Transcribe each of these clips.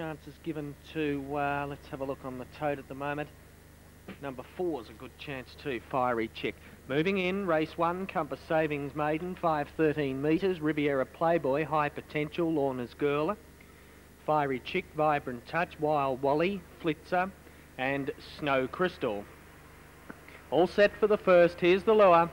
chances given to, uh, let's have a look on the tote at the moment. Number four is a good chance too, Fiery Chick. Moving in, race one, Compass Savings Maiden, 5.13 metres, Riviera Playboy, High Potential, Lorna's Girl, Fiery Chick, Vibrant Touch, Wild Wally, Flitzer, and Snow Crystal. All set for the first, here's the lure.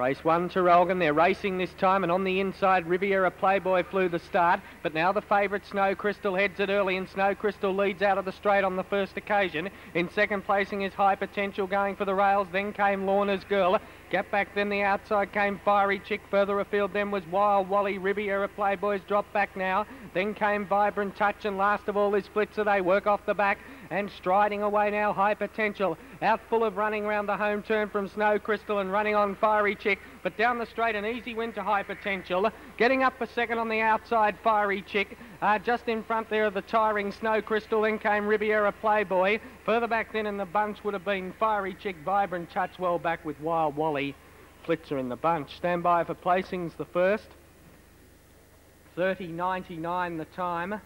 Race one Traralgon. They're racing this time, and on the inside, Riviera Playboy flew the start. But now the favourite Snow Crystal heads it early, and Snow Crystal leads out of the straight on the first occasion. In second placing is High Potential going for the rails. Then came Lorna's Girl. Gap back, then the outside came Fiery Chick. Further afield then was Wild Wally. Riviera Playboys drop back now. Then came Vibrant Touch, and last of all is Flitzer. They work off the back and striding away now high potential out full of running around the home turn from snow crystal and running on fiery chick. But down the straight an easy win to high potential. Getting up for second on the outside fiery chick. Uh, just in front there of the tiring snow crystal then came riviera playboy. Further back then in the bunch would have been fiery chick vibrant touch well back with wild wally. Flitzer in the bunch. Stand by for placings the first. 30.99 the time.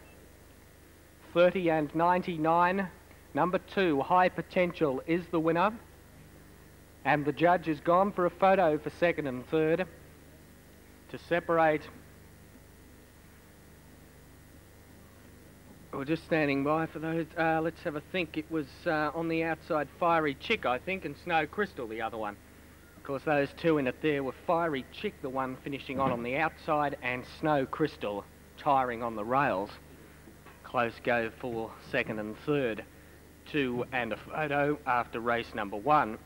30 and 99. Number two, High Potential, is the winner. And the judge has gone for a photo for second and third to separate. We're just standing by for those. Uh, let's have a think. It was uh, on the outside Fiery Chick, I think, and Snow Crystal, the other one. Of course, those two in it there were Fiery Chick, the one finishing on on the outside, and Snow Crystal tiring on the rails close go for second and third. Two and a photo after race number one.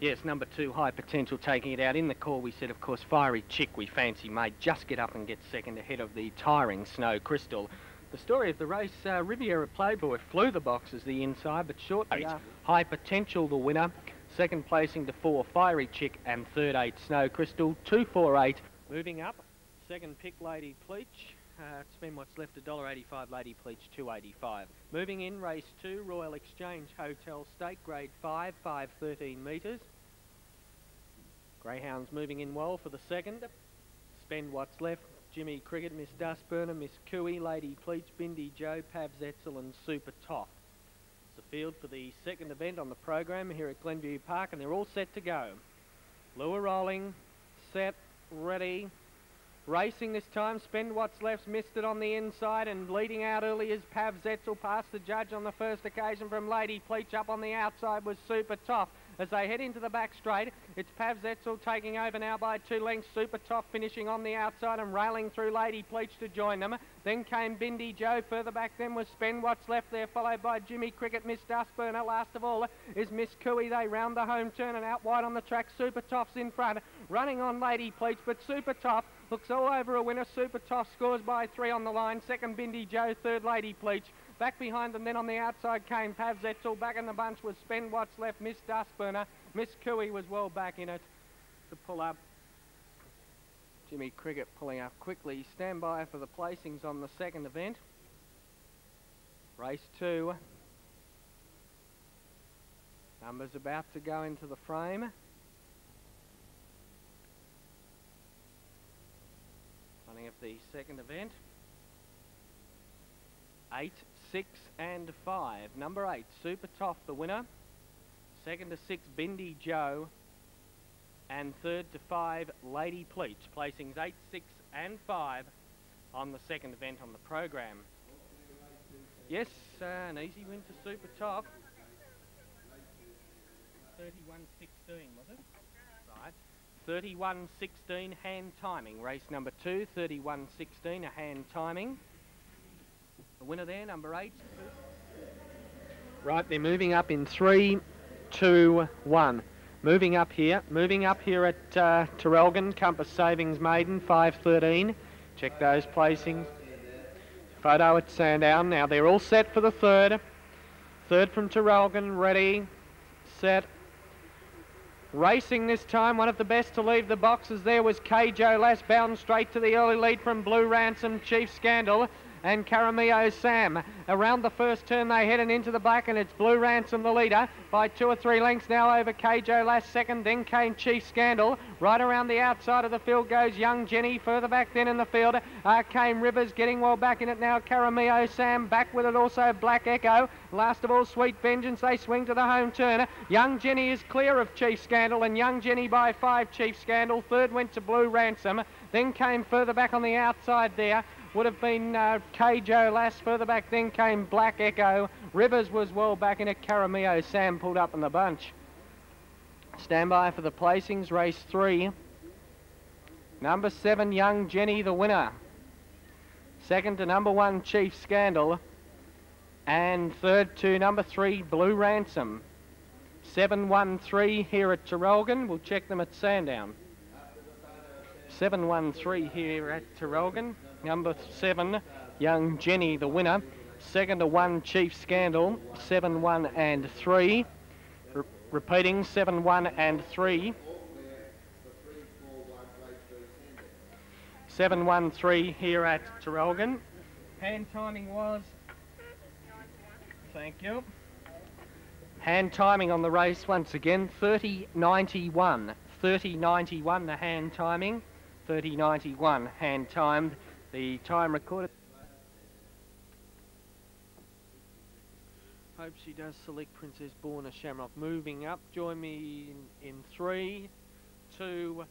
Yes, number two, High Potential taking it out. In the call, we said, of course, Fiery Chick we fancy may just get up and get second ahead of the tiring Snow Crystal. The story of the race, uh, Riviera Playboy flew the boxes the inside, but shortly High Potential the winner. Second placing to four, Fiery Chick, and third eight, Snow Crystal. Two, four, eight. Moving up, second pick, Lady Pleach. Uh, spend what's left, $1.85 Lady Pleach, 285 Moving in, race two, Royal Exchange Hotel Stake, grade 5, 5, 13 metres. Greyhounds moving in well for the second. Spend what's left, Jimmy Cricket, Miss Dustburner, Miss Cooey, Lady Pleach, Bindi Joe, Pavs Etzel and Super Toff. It's the field for the second event on the program here at Glenview Park and they're all set to go. Lure rolling, set, ready, Racing this time, spend what's left, missed it on the inside and leading out early is Pav Zetzel past the judge on the first occasion from Lady Pleach up on the outside was Super Toff. As they head into the back straight, it's Pav Zetzel taking over now by two lengths. Super Toff finishing on the outside and railing through Lady Pleach to join them. Then came Bindi Joe. Further back then was Spend What's Left there, followed by Jimmy Cricket, Miss Dustburner. Last of all is Miss Cooey. They round the home turn and out wide on the track. Super Toff's in front, running on Lady Pleach, but Super Toff Looks all over a winner. Super Toff scores by three on the line. Second, Bindi Joe. Third, Lady Pleach. Back behind them, then on the outside came Pav Zetzel. Back in the bunch was Spend What's Left. Miss Dustburner. Miss Cooey was well back in it to pull up. Jimmy Cricket pulling up quickly. Stand by for the placings on the second event. Race two. Numbers about to go into the frame. of the second event. Eight, six, and five. Number eight, Super Toff, the winner. Second to six, Bindi Joe. And third to five, Lady Pleach. Placings eight, six, and five on the second event on the program. Yes, uh, an easy win for Super Toff. 31-16, was it? 31.16 hand timing. Race number two, 31.16, a hand timing. The winner there, number eight. Right, they're moving up in three, two, one. Moving up here, moving up here at uh, Traralgon, Compass Savings Maiden, 5.13. Check those placings. Photo at Sandown. Now they're all set for the third. Third from Traralgon, ready, set, Racing this time, one of the best to leave the boxes there was K. Joe Lass, bound straight to the early lead from Blue Ransom, Chief Scandal. And Caramio Sam. Around the first turn they head and into the back and it's Blue Ransom the leader by two or three lengths now over Kjo last second. Then came Chief Scandal. Right around the outside of the field goes Young Jenny. Further back then in the field uh, came Rivers getting well back in it now. Caramio Sam back with it also Black Echo. Last of all Sweet Vengeance they swing to the home turn. Young Jenny is clear of Chief Scandal and Young Jenny by five Chief Scandal. Third went to Blue Ransom. Then came further back on the outside there would have been uh, Kjo Lass. Further back then came Black Echo. Rivers was well back in it. Caramio Sam pulled up in the bunch. Stand by for the placings. Race three. Number seven, Young Jenny, the winner. Second to number one, Chief Scandal. And third to number three, Blue Ransom. 713 here at Traralgon. We'll check them at Sandown. 713 here at Traralgon. Number seven, Young Jenny, the winner. Second to one, Chief Scandal. 7 1 and 3. Re repeating 7 1 and 3. 713 here at Traralgon. Hand timing was. Thank you. Hand timing on the race once again 3091. 3091 the hand timing. 3091 hand timed. The time recorded. Hope she does select Princess Borna Shamrock. Moving up, join me in, in three, two,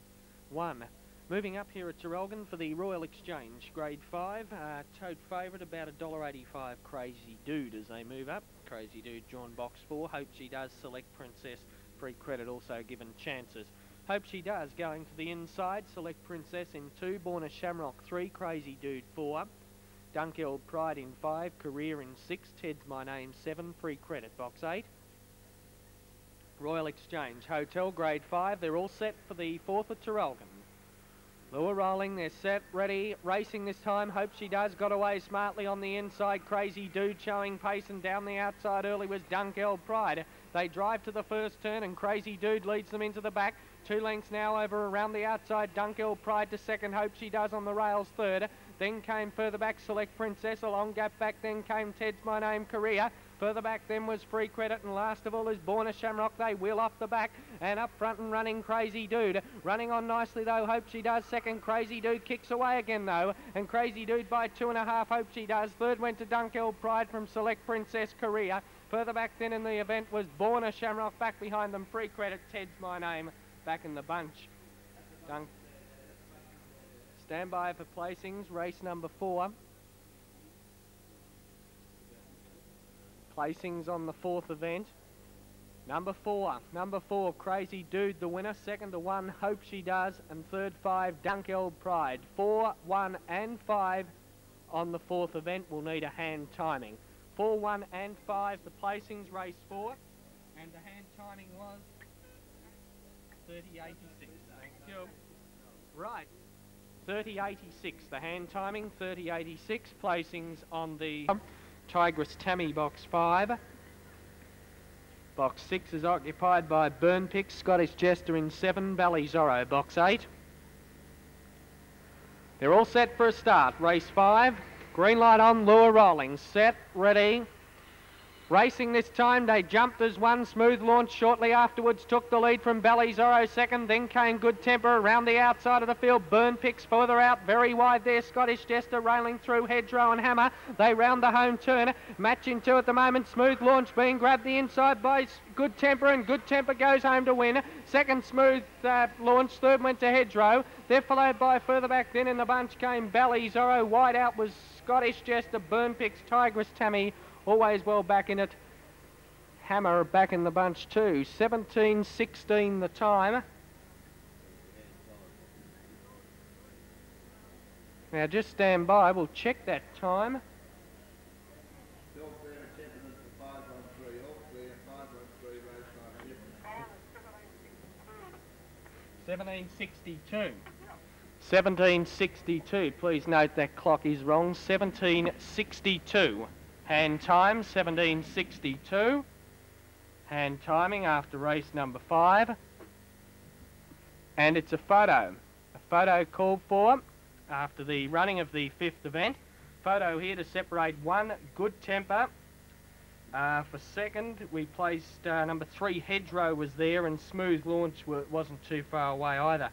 one. Moving up here at Traralgon for the Royal Exchange, Grade 5. Uh, tote favourite, about $1.85 Crazy Dude as they move up. Crazy Dude, John Box 4. Hope she does select Princess. Free credit also given chances. Hope she does. Going to the inside, select Princess in 2. Born a Shamrock 3. Crazy Dude 4. Dunkeld Pride in 5. Career in 6. Ted's My Name 7. Free credit box 8. Royal Exchange Hotel Grade 5. They're all set for the 4th of Traralgon. Lure rolling, they're set, ready, racing this time, hope she does, got away smartly on the inside, crazy dude showing pace and down the outside early was Dunkeld Pride. They drive to the first turn and crazy dude leads them into the back. Two lengths now over around the outside, Dunkeld Pride to second, hope she does on the rails third. Then came further back Select Princess, a long gap back then came Ted's My Name Career. Further back then was Free Credit, and last of all is Born a Shamrock. They wheel off the back, and up front and running Crazy Dude. Running on nicely though, Hope She Does. Second, Crazy Dude kicks away again though, and Crazy Dude by two and a half, Hope She Does. Third went to Dunkeld Pride from Select Princess Career. Further back then in the event was Born a Shamrock. Back behind them, Free Credit, Ted's My Name. Back in the bunch. Dunk. Stand by for placings, race number four. Placings on the fourth event. Number four, number four, Crazy Dude, the winner. Second to one, Hope She Does. And third five, Dunkeld Pride. Four, one, and five on the fourth event We'll need a hand timing. Four, one, and five, the placings, race four. And the hand timing was 30.86. Thank you. Right. 30.86, the hand timing, 30.86, placings on the um, Tigress Tammy box 5. Box 6 is occupied by Burnpick, Scottish Jester in 7, Bally Zorro box 8. They're all set for a start. Race 5, green light on, lure rolling, set, ready, Racing this time, they jumped as one. Smooth launch shortly afterwards took the lead from Bally Zorro second. Then came Good Temper around the outside of the field. Burn picks further out, very wide there. Scottish Jester railing through Hedgerow and Hammer. They round the home turn. Matching two at the moment. Smooth launch being grabbed the inside by Good Temper, and Good Temper goes home to win. Second Smooth uh, launch. Third went to Hedgerow. They're followed by further back then in the bunch came Bally Zorro. Wide out was Scottish Jester, Burn picks Tigress Tammy. Always well back in it. Hammer back in the bunch too. 17.16 the time. Now just stand by, we'll check that time. Seventeen sixty-two. 1762. Please note that clock is wrong. 1762. Hand time 1762. Hand timing after race number five. And it's a photo. A photo called for after the running of the fifth event. photo here to separate one good temper. Uh, for second, we placed uh, number three Hedgerow was there, and Smooth Launch wasn't too far away either.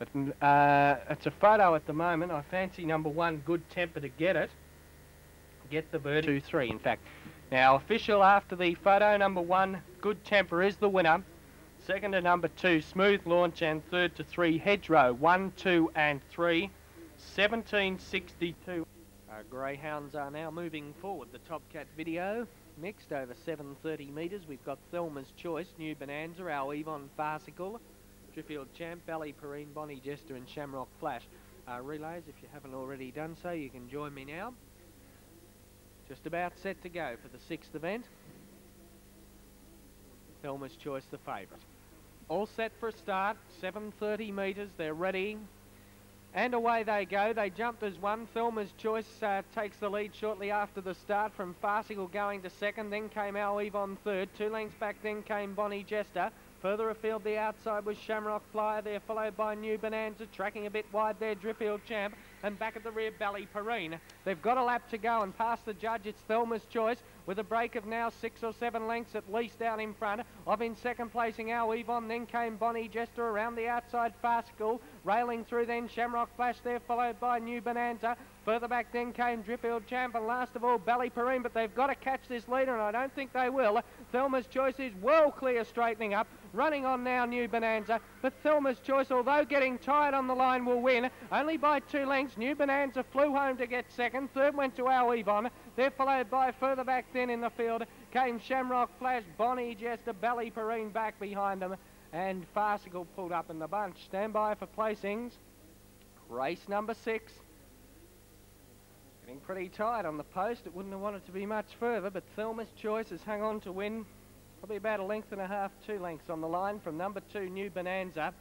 But uh, it's a photo at the moment. I fancy number one Good Temper to get it. Get the bird. Two, three, in fact. Now, official after the photo, number one Good Temper is the winner. Second to number two, Smooth Launch, and third to three, Hedgerow. One, two, and three. 1762. Our greyhounds are now moving forward. The Top Cat video mixed over 730 metres. We've got Thelma's Choice, New Bonanza, Al Yvonne Farcical, Driffield Champ, Ballyporeen, Bonnie Jester and Shamrock Flash. Uh, relays, if you haven't already done so, you can join me now. Just about set to go for the sixth event. Thelma's Choice the favourite. All set for a start, 730 metres, they're ready. And away they go. They jumped as one. Thelma's Choice uh, takes the lead shortly after the start from Farcical going to second. Then came Al Yvonne third. Two lengths back then came Bonnie Jester. Further afield the outside was Shamrock Flyer there, followed by New Bonanza, tracking a bit wide there, Driffield Champ, and back at the rear, Ballyporeen. They've got a lap to go, and past the judge, it's Thelma's Choice, with a break of now six or seven lengths at least out in front. Of in second placing Al Yvonne, then came Bonnie Jester around the outside, Farcical, railing through then Shamrock Flash there, followed by New Bonanza. Further back then came Driffield Champ and last of all Ballyporeen, but they've got to catch this leader and I don't think they will. Thelma's Choice is well clear straightening up. Running on now New Bonanza, but Thelma's Choice, although getting tired on the line, will win. Only by two lengths. New Bonanza flew home to get second. Third went to Al Yvonne. They're followed by further back then in the field came Shamrock Flash, Bonnie Jester, Ballyporeen back behind them and Farcical pulled up in the bunch. Stand by for placings. Race number six. Getting pretty tight on the post. It wouldn't have wanted to be much further, but Thelma's Choice has hung on to win. Probably about a length and a half, two lengths on the line from number two, New Bonanza,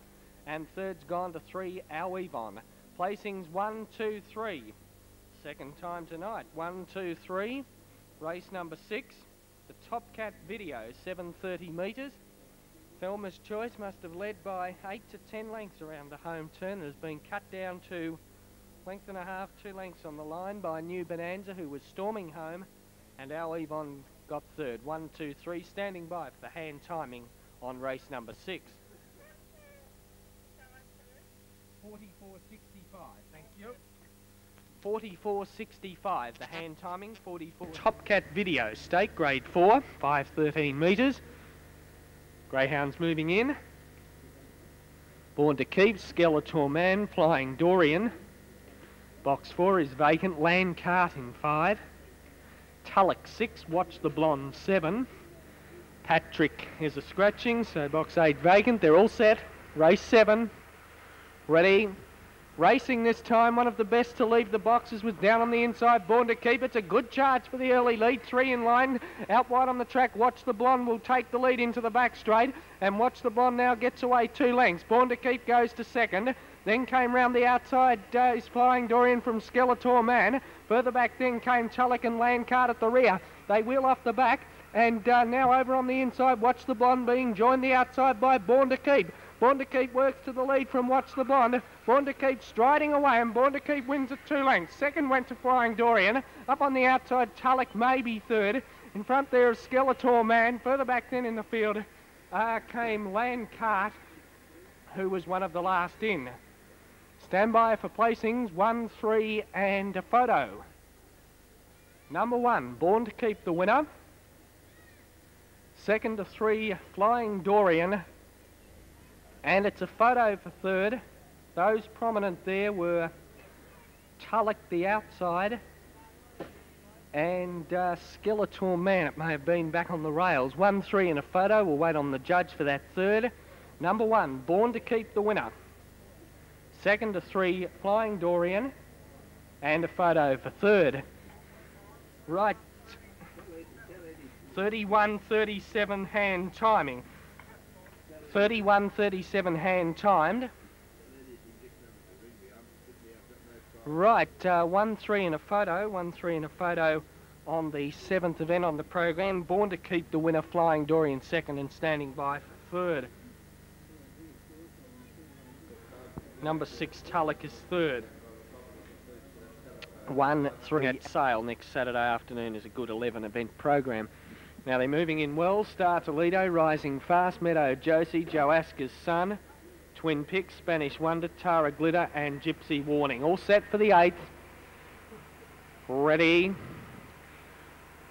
and third's gone to three, Al Yvonne. Placings one, two, three. Second time tonight. One, two, three. Race number six. The Top Cat video, 730 metres. Thelma's Choice must have led by eight to ten lengths around the home turn. Has been cut down to length and a half, two lengths on the line by New Bonanza, who was storming home, and Al Yvonne got third. One, two, three, standing by for the hand timing on race number six. 44.65, thank you. 44.65, the hand timing, 44. Top Cat Video, stake grade 4, 513 metres. Greyhounds moving in. Born to Keep, Skeletor Man, Flying Dorian, Box 4 is vacant. Land Carting 5. Tullock 6. Watch the Blonde 7. Patrick is a scratching, so box 8 vacant. They're all set. Race 7. Ready. Racing this time, one of the best to leave the boxes was down on the inside, born to keep. It's a good charge for the early lead. Three in line, out wide on the track. Watch the Blonde will take the lead into the back straight, and Watch the Blonde now gets away two lengths. Born to keep goes to second. Then came round the outside uh, Flying Dorian from Skeletor Man. Further back then came Tullock and Landcart at the rear. They wheel off the back. And uh, now over on the inside, Watch the Blonde being joined the outside by Born to Keep. Born to Keep works to the lead from Watch the Blonde. Born to Keep striding away and Born to Keep wins at two lengths. Second went to Flying Dorian. Up on the outside, Tullock maybe third. In front there is Skeletor Man. Further back then in the field uh, came Landcart, who was one of the last in. Stand by for placings one, three, and a photo. Number one, Born to Keep the winner. Second to three, Flying Dorian. And it's a photo for third. Those prominent there were Tullock the outside and uh, Skeletor Man. It may have been back on the rails. One, three, and a photo. We'll wait on the judge for that third. Number one, Born to Keep the winner. Second to three, Flying Dorian. And a photo for third. Right. 31.37 hand timing. 31.37 hand timed. Right, uh, 1-3 in a photo, 1-3 in a photo on the seventh event on the program. Born to keep the winner Flying Dorian second and standing by for third. Number six, Tullock is third. 1 3 at Sale next Saturday afternoon is a good 11 event program. Now they're moving in well. Star Toledo, Rising Fast, Meadow Josie, Joe Asker's son, Twin Picks, Spanish Wonder, Tara Glitter and Gypsy Warning. All set for the 8th. Ready.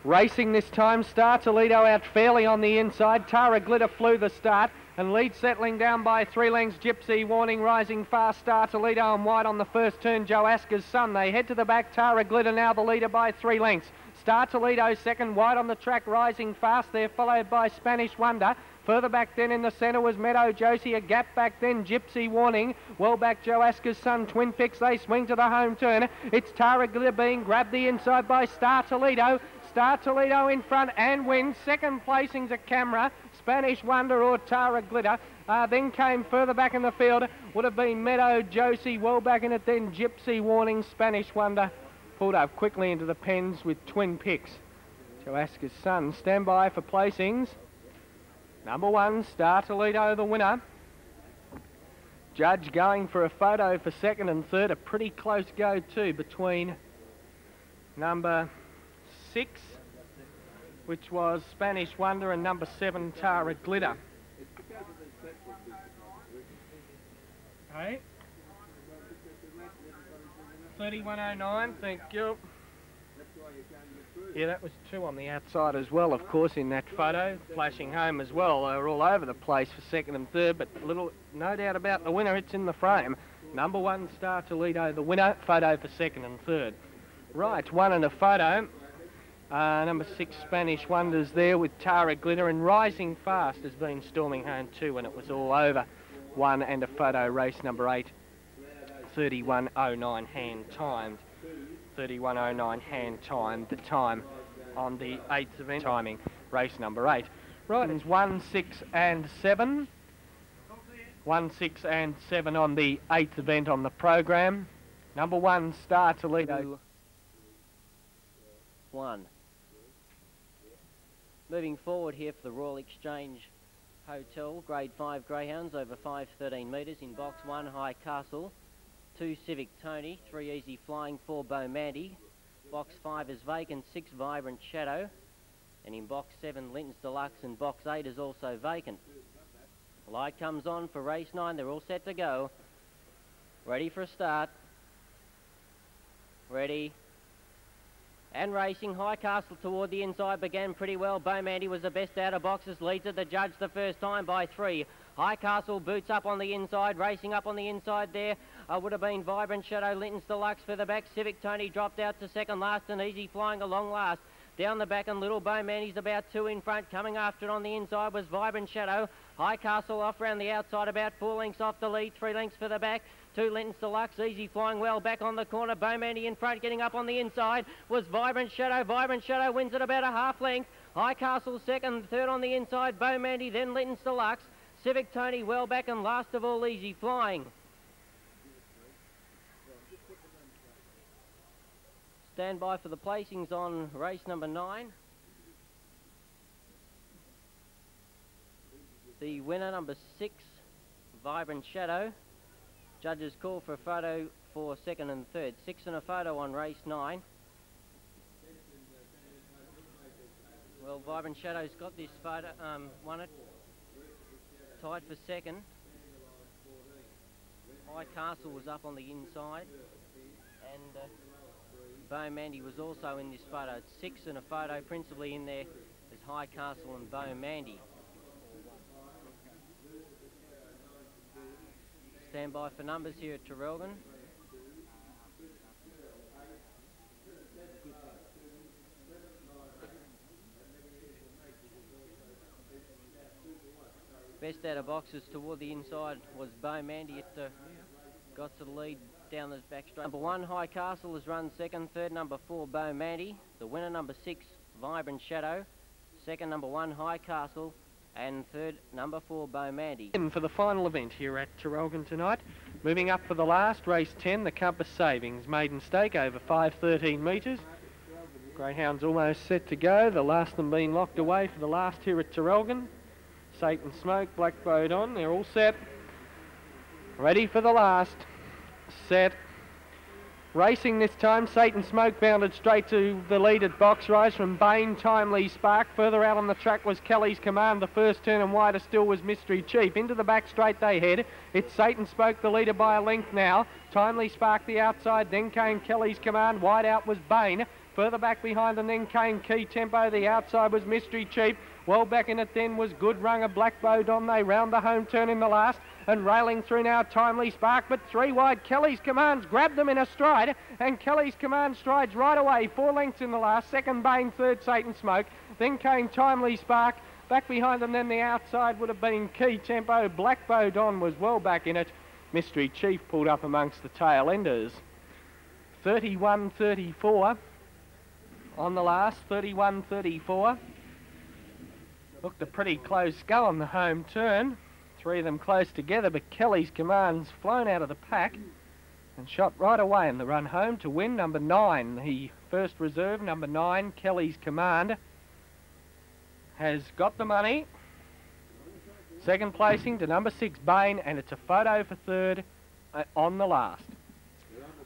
Racing this time, Star Toledo out fairly on the inside. Tara Glitter flew the start and lead settling down by three lengths. Gypsy Warning rising fast. Star Toledo and wide on the first turn. Joe Asker's son. They head to the back. Tara Glitter now the leader by three lengths. Star Toledo second, wide on the track, rising fast there, followed by Spanish Wonder. Further back then in the centre was Meadow Josie, a gap back then, Gypsy Warning. Well back Joe Asker's son, Twin Picks, they swing to the home turn. It's Tara Glitter being grabbed the inside by Star Toledo. Star Toledo in front and wins. Second placing's a camera. Spanish Wonder or Tara Glitter. Uh, then came further back in the field would have been Meadow Josie. Well back in it then Gypsy Warning, Spanish Wonder. Pulled up quickly into the pens with Twin Picks. Joe Asker's son. Stand by for placings. Number one, Star Toledo, the winner. Judge going for a photo for second and third. A pretty close go too between number six, which was Spanish Wonder, and number seven, Tara Glitter. Hey. 3109, thank you. Yeah, that was two on the outside as well, of course, in that photo. Flashing home as well. They were all over the place for second and third, but little, no doubt about the winner. It's in the frame. Number one, Star Toledo, the winner. Photo for second and third. Right, one and a photo. Uh, number six, Spanish Wonders there with Tara Glitter and Rising Fast has been storming home too when it was all over. One and a photo race number eight, 31.09 hand timed. 31.09 hand timed, the time on the eighth event timing, race number eight. Right, it's one, six and seven. One, six and seven on the eighth event on the program. Number one, Star Toledo. One. Moving forward here for the Royal Exchange Hotel, Grade 5 Greyhounds over 5.13 metres in Box 1, High Castle. 2 Civic Tony, 3 Easy Flying, 4 Bow Mandy. Box 5 is vacant, 6 Vibrant Shadow. And in Box 7, Linton's Deluxe and Box 8 is also vacant. light comes on for race 9, they're all set to go. Ready for a start. Ready, and racing. High Castle toward the inside began pretty well. Bowmandy was the best out of boxes. Leads at the judge the first time by three. High Castle boots up on the inside, racing up on the inside there. Uh, would have been Vibrant Shadow, Linton's Deluxe for the back. Civic Tony dropped out to second last and Easy Flying along last. Down the back and Little Bowman, about two in front. Coming after it on the inside was Vibrant Shadow. High Castle off round the outside, about four lengths off the lead, three lengths for the back. Two Linton's Deluxe, easy flying well back on the corner. Bowmandy in front, getting up on the inside was Vibrant Shadow. Vibrant Shadow wins at about a half length. High Castle second, third on the inside. Bowmandy, then Linton's Deluxe. Civic Tony well back, and last of all, easy flying. Stand by for the placings on race number nine. The winner, number six, Vibrant Shadow. Judges call for a photo for second and third. Six and a photo on race nine. Well, Vibrant Shadow's got this photo, um, won it. Tied for second. High Castle was up on the inside. And uh, Bow Mandy was also in this photo. It's six and a photo, principally in there is High Castle and Bo Mandy. Stand by for numbers here at Traralgon. Best out of boxes toward the inside was Bow Mandy. It uh, got to the lead down the back straight. Number one, High Castle has run second. Third, number four, Bow Mandy. The winner, number six, Vibrant Shadow. Second, number one, High Castle and third, number four, Bowmandy. For the final event here at Traralgon tonight, moving up for the last, race 10, the Compass Savings Maiden Stake over 513 metres. Greyhounds almost set to go, the last them being locked away for the last here at Traralgon. Satan Smoke, Black Boat on, they're all set. Ready for the last. Set. Racing this time, Satan Smoke bounded straight to the lead at box rise from Bain, Timely Spark. Further out on the track was Kelly's Command. The first turn and wider still was Mystery Chief. Into the back straight they head. It's Satan Smoke, the leader by a length now. Timely Spark the outside, then came Kelly's Command. Wide out was Bain. Further back behind and then came Key Tempo. The outside was Mystery Chief. Well back in it then was Good Rung, a Black Bow Don. They round the home turn in the last and railing through now Timely Spark, but three wide. Kelly's Commands grabbed them in a stride, and Kelly's Command strides right away. Four lengths in the last. Second Bain, third Satan Smoke. Then came Timely Spark. Back behind them, then the outside would have been Key Tempo. Black Bow Don was well back in it. Mystery Chief pulled up amongst the tail enders. 31 34 on the last, 31 34. Looked a pretty close go on the home turn. Three of them close together, but Kelly's command's flown out of the pack and shot right away in the run home to win number nine. The first reserve, number nine, Kelly's command, has got the money. Second placing to number six, Bain, and it's a photo for third uh, on the last.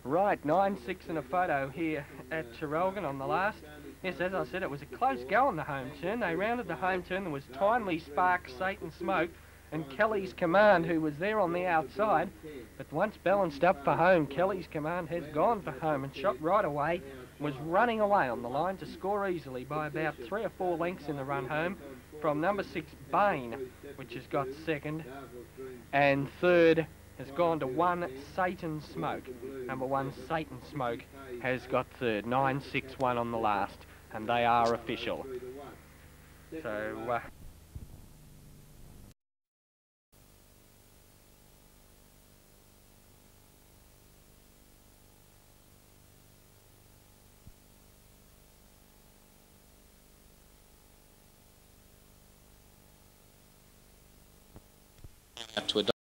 Right, 9-6 in a photo here at Traralgon on the last. Yes, as I said, it was a close go on the home turn. They rounded the home turn. There was Timely Spark, Satan Smoke, and Kelly's Command, who was there on the outside. But once balanced up for home, Kelly's Command has gone for home and shot right away. Was running away on the line to score easily by about three or four lengths in the run home from number six, Bain, which has got second. And third has gone to one, Satan Smoke. Number one, Satan Smoke, has got third. 9-6-1 on the last. And they are official. So... Uh, to a